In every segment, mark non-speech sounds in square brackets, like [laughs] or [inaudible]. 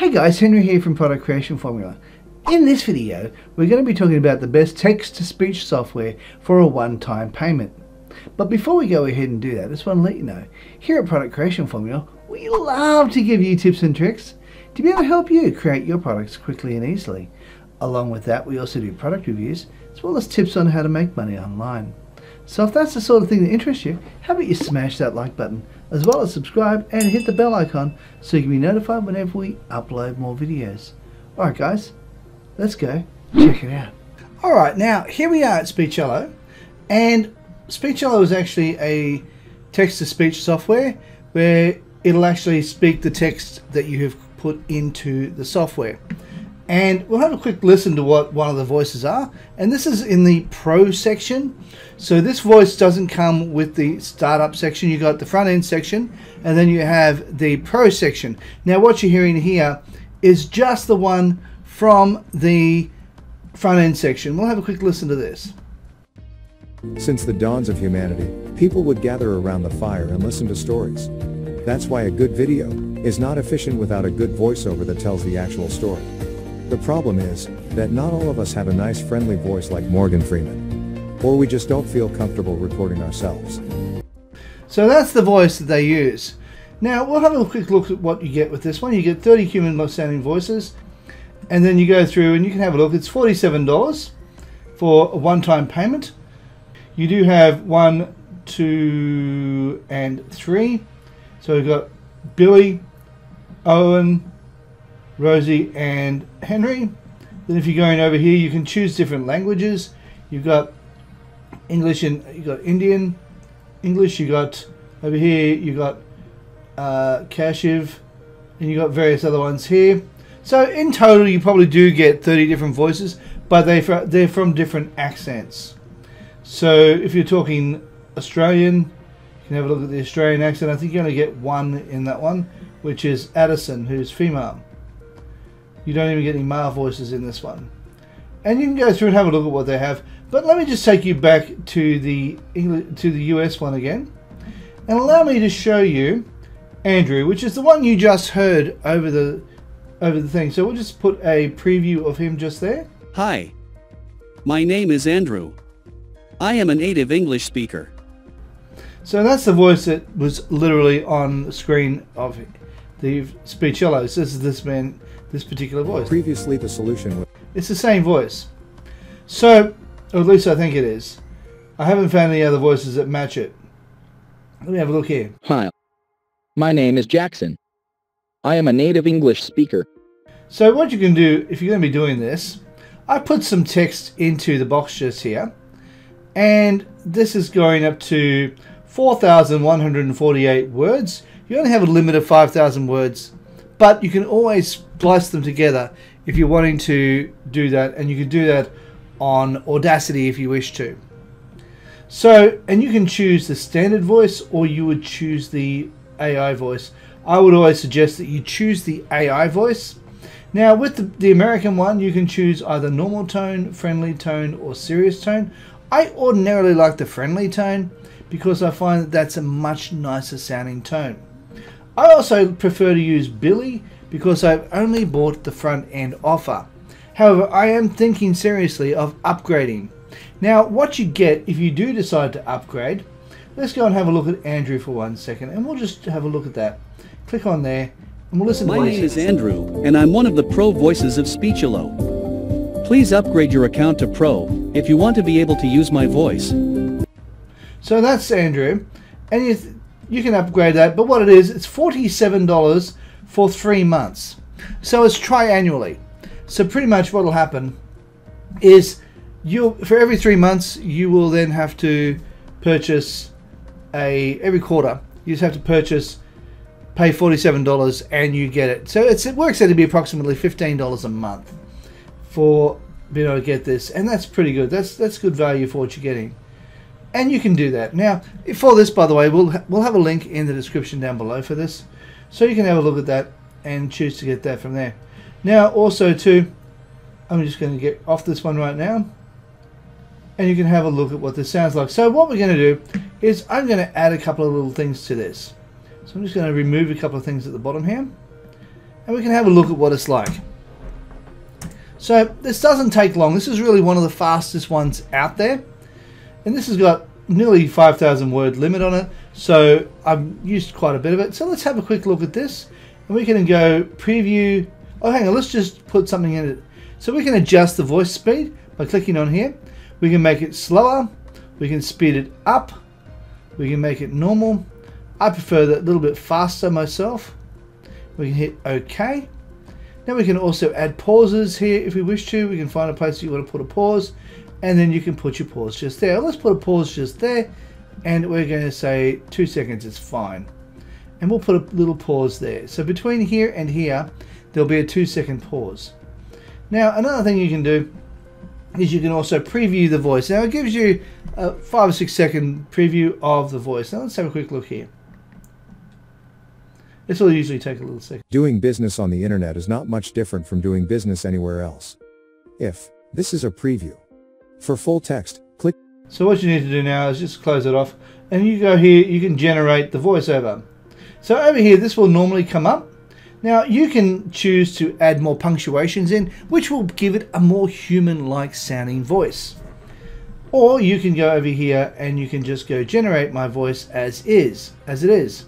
Hey guys, Henry here from Product Creation Formula. In this video, we're going to be talking about the best text-to-speech software for a one-time payment. But before we go ahead and do that, I just want to let you know, here at Product Creation Formula, we love to give you tips and tricks to be able to help you create your products quickly and easily. Along with that, we also do product reviews, as well as tips on how to make money online. So if that's the sort of thing that interests you, how about you smash that like button, as well as subscribe and hit the bell icon so you can be notified whenever we upload more videos. Alright guys, let's go check it out. Alright, now here we are at Speechelo, and Speechelo is actually a text-to-speech software where it'll actually speak the text that you have put into the software. And we'll have a quick listen to what one of the voices are. And this is in the Pro section. So this voice doesn't come with the startup section. You got the front end section, and then you have the Pro section. Now what you're hearing here is just the one from the front end section. We'll have a quick listen to this. Since the dawns of humanity, people would gather around the fire and listen to stories. That's why a good video is not efficient without a good voiceover that tells the actual story. The problem is that not all of us have a nice friendly voice like Morgan Freeman. Or we just don't feel comfortable recording ourselves. So that's the voice that they use. Now we'll have a quick look at what you get with this one. You get 30 human sounding voices and then you go through and you can have a look. It's $47 for a one-time payment. You do have one, two, and three. So we've got Billy, Owen, Rosie and Henry. Then if you're going over here, you can choose different languages. You've got English and you've got Indian, English. You got over here. You got uh, Kashiv, and you got various other ones here. So in total, you probably do get 30 different voices, but they they're from different accents. So if you're talking Australian, you can have a look at the Australian accent. I think you only get one in that one, which is Addison, who's female. You don't even get any male voices in this one. And you can go through and have a look at what they have. But let me just take you back to the English, to the US one again. And allow me to show you Andrew, which is the one you just heard over the over the thing. So we'll just put a preview of him just there. Hi. My name is Andrew. I am a native English speaker. So that's the voice that was literally on the screen of the Speechelo. So this is this man this particular voice. Previously the solution was... It's the same voice. So, or at least I think it is. I haven't found any other voices that match it. Let me have a look here. Hi. My name is Jackson. I am a native English speaker. So what you can do, if you're going to be doing this, I put some text into the box just here. And this is going up to 4,148 words. You only have a limit of 5,000 words but you can always splice them together if you're wanting to do that, and you can do that on Audacity if you wish to. So, and you can choose the standard voice or you would choose the AI voice. I would always suggest that you choose the AI voice. Now, with the, the American one, you can choose either normal tone, friendly tone, or serious tone. I ordinarily like the friendly tone because I find that that's a much nicer sounding tone. I also prefer to use Billy because I've only bought the front end offer. However, I am thinking seriously of upgrading. Now, what you get if you do decide to upgrade, let's go and have a look at Andrew for one second, and we'll just have a look at that. Click on there, and we'll listen My to name is Andrew, and I'm one of the pro voices of Speechelo. Please upgrade your account to Pro if you want to be able to use my voice. So that's Andrew, and you you can upgrade that. But what it is, it's $47 for three months. So it's triannually. So pretty much what will happen is you for every three months you will then have to purchase a every quarter you just have to purchase pay $47 and you get it so it works out to be approximately $15 a month for being able to get this and that's pretty good that's that's good value for what you're getting and you can do that. Now, for this, by the way, we'll, we'll have a link in the description down below for this. So you can have a look at that and choose to get that from there. Now, also too, I'm just going to get off this one right now. And you can have a look at what this sounds like. So what we're going to do is I'm going to add a couple of little things to this. So I'm just going to remove a couple of things at the bottom here. And we can have a look at what it's like. So this doesn't take long. This is really one of the fastest ones out there. And this has got nearly 5,000 word limit on it. So I've used quite a bit of it. So let's have a quick look at this. And we can go preview. Oh, hang on. Let's just put something in it. So we can adjust the voice speed by clicking on here. We can make it slower. We can speed it up. We can make it normal. I prefer that a little bit faster myself. We can hit OK. Now we can also add pauses here if we wish to. We can find a place you want to put a pause and then you can put your pause just there. Let's put a pause just there and we're going to say two seconds is fine. And we'll put a little pause there. So between here and here, there'll be a two second pause. Now another thing you can do is you can also preview the voice. Now it gives you a five or six second preview of the voice. Now let's have a quick look here. This will usually take a little second. Doing business on the internet is not much different from doing business anywhere else. If, this is a preview. For full text, click. So what you need to do now is just close it off and you go here, you can generate the voiceover. So over here, this will normally come up. Now you can choose to add more punctuations in, which will give it a more human-like sounding voice. Or you can go over here and you can just go generate my voice as is, as it is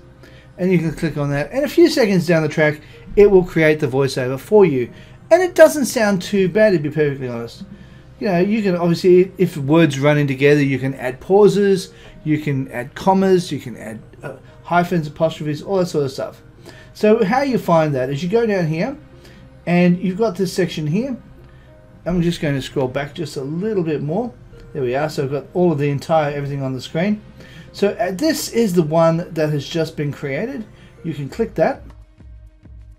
and you can click on that and a few seconds down the track it will create the voiceover for you and it doesn't sound too bad to be perfectly honest you know you can obviously if words run in together you can add pauses you can add commas you can add uh, hyphens apostrophes all that sort of stuff so how you find that is you go down here and you've got this section here I'm just going to scroll back just a little bit more there we are so I've got all of the entire everything on the screen so uh, this is the one that has just been created. You can click that.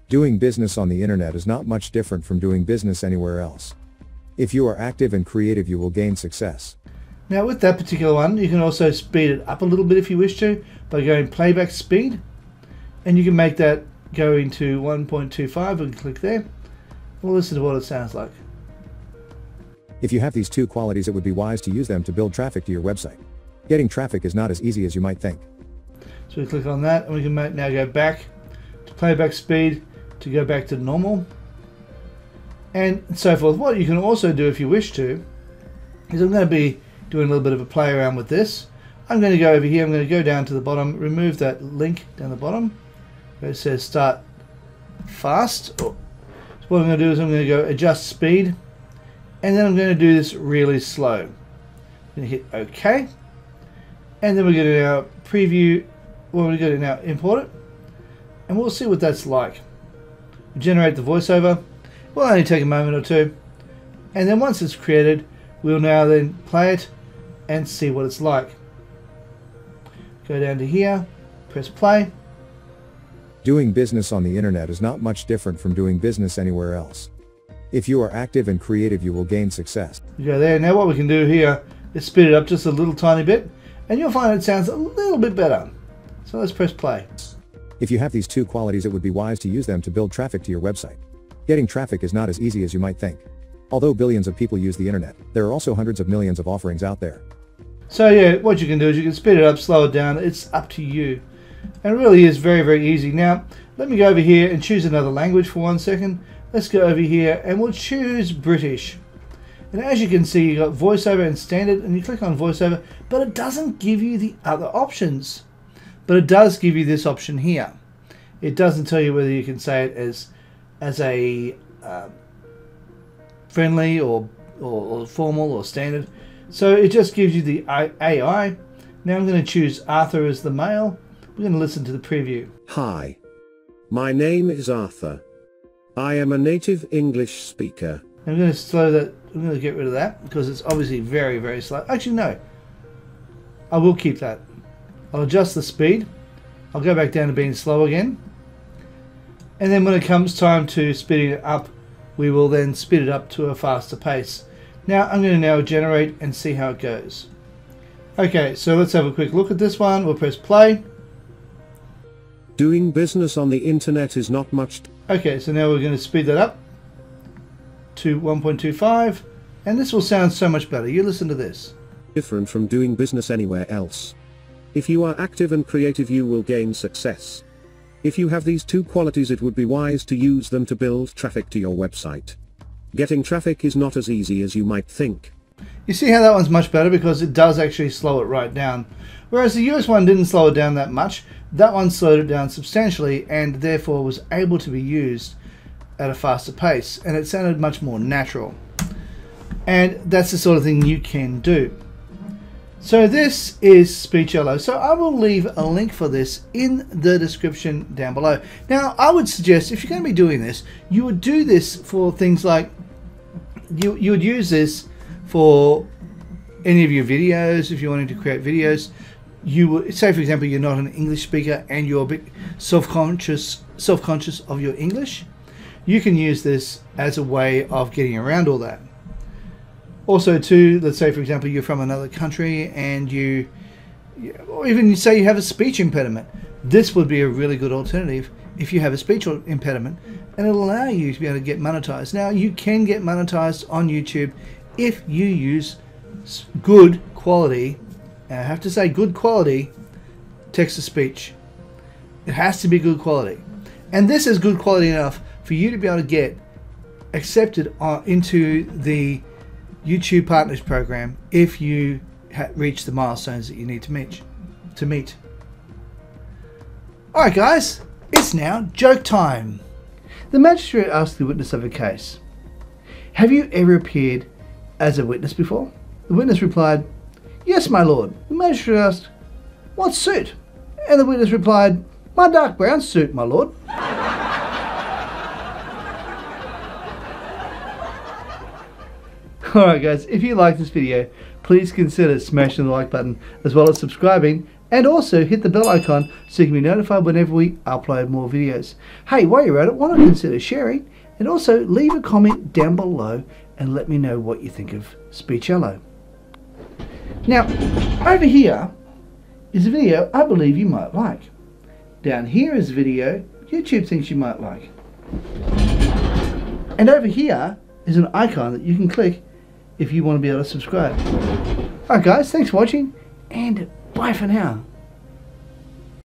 Doing business on the internet is not much different from doing business anywhere else. If you are active and creative you will gain success. Now with that particular one you can also speed it up a little bit if you wish to by going playback speed and you can make that go into 1.25 and click there. Well listen to what it sounds like. If you have these two qualities it would be wise to use them to build traffic to your website. Getting traffic is not as easy as you might think. So we click on that and we can now go back to playback speed to go back to normal and so forth. What you can also do if you wish to is I'm going to be doing a little bit of a play around with this. I'm going to go over here, I'm going to go down to the bottom, remove that link down the bottom where it says start fast. Oh. So what I'm going to do is I'm going to go adjust speed and then I'm going to do this really slow. I'm going to hit OK and then we're going to now preview well we're going to now import it and we'll see what that's like generate the voiceover will only take a moment or two and then once it's created we'll now then play it and see what it's like go down to here press play Doing business on the internet is not much different from doing business anywhere else. If you are active and creative you will gain success. You go there. Now what we can do here is speed it up just a little tiny bit and you'll find it sounds a little bit better. So let's press play. If you have these two qualities it would be wise to use them to build traffic to your website. Getting traffic is not as easy as you might think. Although billions of people use the internet, there are also hundreds of millions of offerings out there. So yeah, what you can do is you can speed it up, slow it down, it's up to you. And it really is very, very easy. Now, let me go over here and choose another language for one second. Let's go over here and we'll choose British. And as you can see, you've got voiceover and standard, and you click on voiceover, but it doesn't give you the other options. But it does give you this option here. It doesn't tell you whether you can say it as as a uh, friendly or, or, or formal or standard. So it just gives you the AI. Now I'm going to choose Arthur as the male. We're going to listen to the preview. Hi. My name is Arthur. I am a native English speaker. I'm going to slow that I'm going to get rid of that because it's obviously very, very slow. Actually, no. I will keep that. I'll adjust the speed. I'll go back down to being slow again. And then when it comes time to speeding it up, we will then speed it up to a faster pace. Now I'm going to now generate and see how it goes. Okay, so let's have a quick look at this one. We'll press play. Doing business on the internet is not much. Okay, so now we're going to speed that up to 1.25 and this will sound so much better. You listen to this. Different from doing business anywhere else. If you are active and creative you will gain success. If you have these two qualities it would be wise to use them to build traffic to your website. Getting traffic is not as easy as you might think. You see how that one's much better because it does actually slow it right down. Whereas the US one didn't slow it down that much, that one slowed it down substantially and therefore was able to be used at a faster pace and it sounded much more natural. And that's the sort of thing you can do. So this is Speechelo. So I will leave a link for this in the description down below. Now I would suggest if you're going to be doing this, you would do this for things like you you would use this for any of your videos if you're wanting to create videos. You would say, for example, you're not an English speaker and you're a bit self-conscious self-conscious of your English. You can use this as a way of getting around all that also too let's say for example you're from another country and you or even say you have a speech impediment. This would be a really good alternative if you have a speech impediment and it'll allow you to be able to get monetized. Now you can get monetized on youtube if you use good quality i have to say good quality text to speech. It has to be good quality. And this is good quality enough for you to be able to get accepted uh, into the YouTube Partners Program if you reach the milestones that you need to meet. To meet. Alright guys, it's now joke time. The magistrate asked the witness of a case, Have you ever appeared as a witness before? The witness replied, Yes, my lord. The magistrate asked, What suit? And the witness replied, My dark brown suit, my lord. [laughs] Alright guys, if you like this video, please consider smashing the like button as well as subscribing and also hit the bell icon so you can be notified whenever we upload more videos. Hey, while you're at it, why not consider sharing and also leave a comment down below and let me know what you think of Speechelo. Now, over here is a video I believe you might like. Down here is a video YouTube thinks you might like. And over here is an icon that you can click if you want to be able to subscribe. Alright guys, thanks for watching and bye for now.